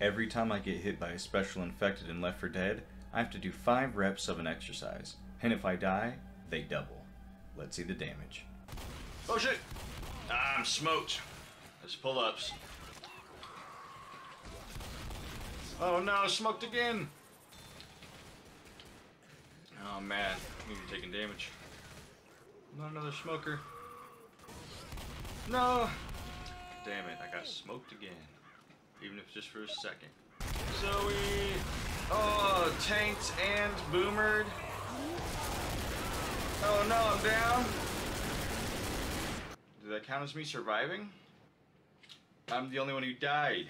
Every time I get hit by a special infected and Left 4 Dead, I have to do 5 reps of an exercise. And if I die, they double. Let's see the damage. Oh shit! I'm smoked. Let's pull ups. Oh no, smoked again! Oh man, you're taking damage. Not another smoker. No! Damn it, I got smoked again. Even if just for a second. Zoe! Oh, tanked and boomered. Oh no, I'm down. Did that count as me surviving? I'm the only one who died.